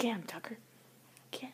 Cam, Tucker. Cam.